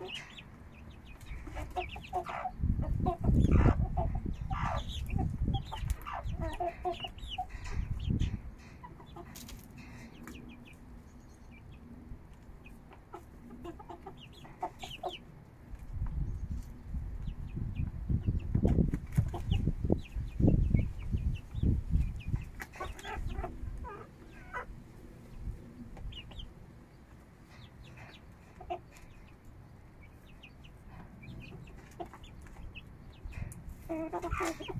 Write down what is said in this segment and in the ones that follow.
Thank you. Ha ha ha.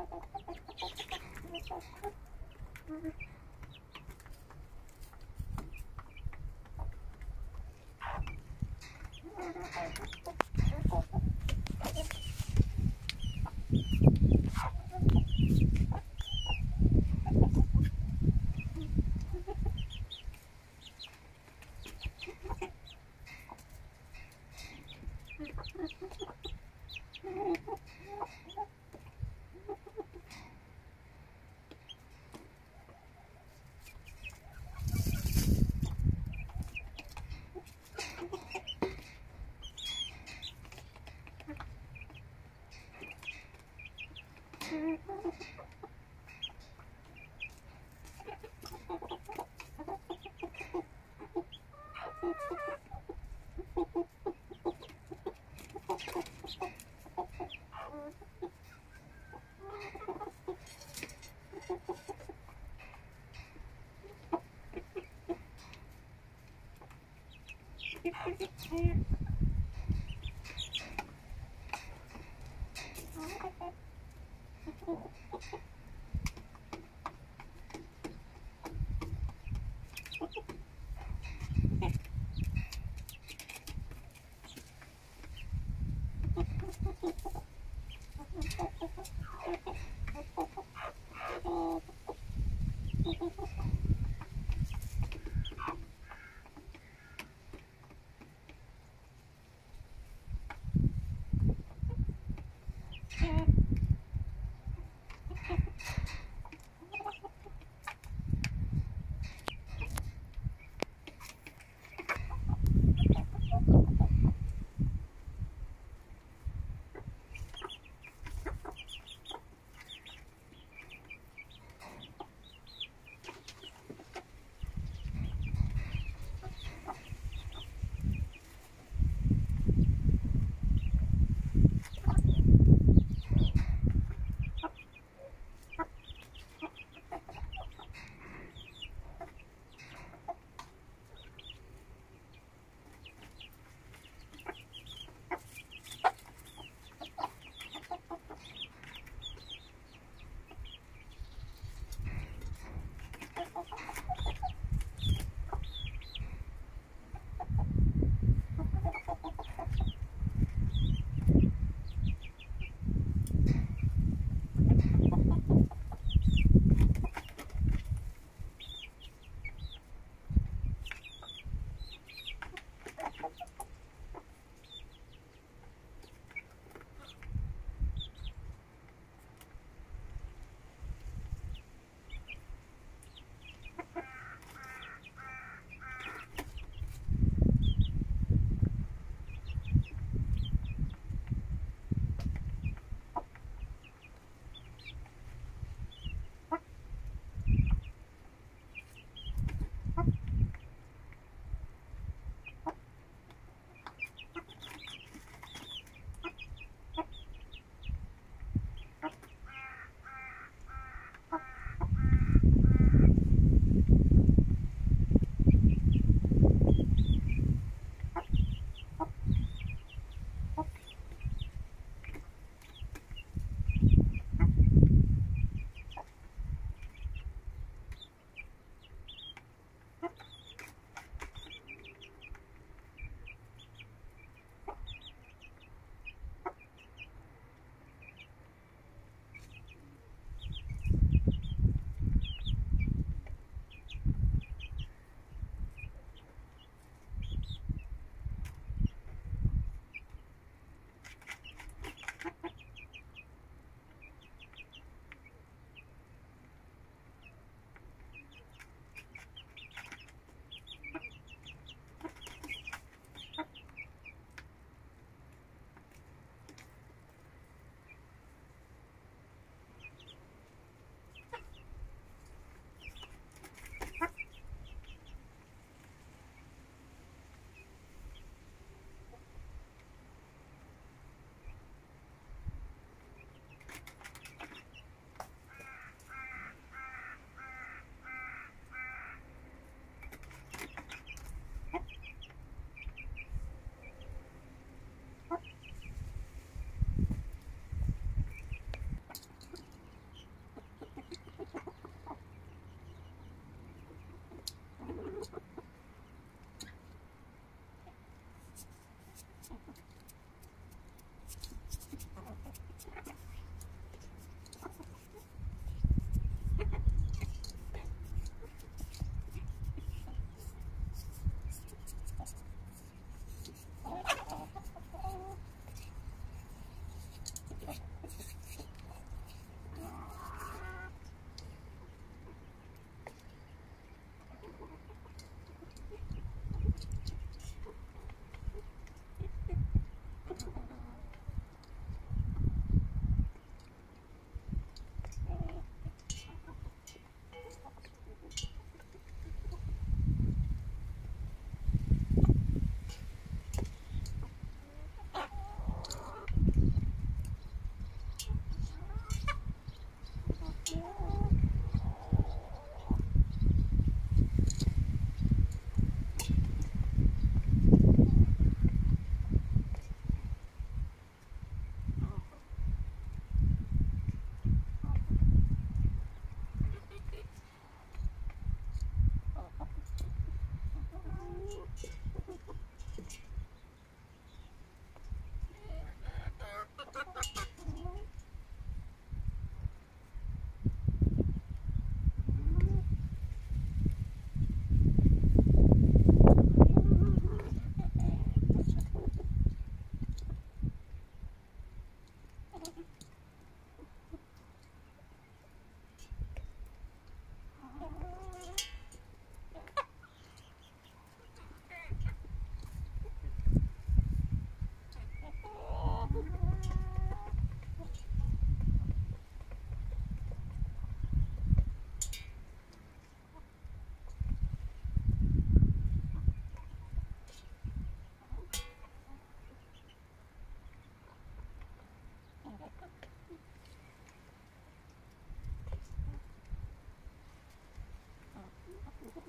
Thank you. can't.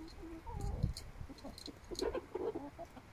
Thank you.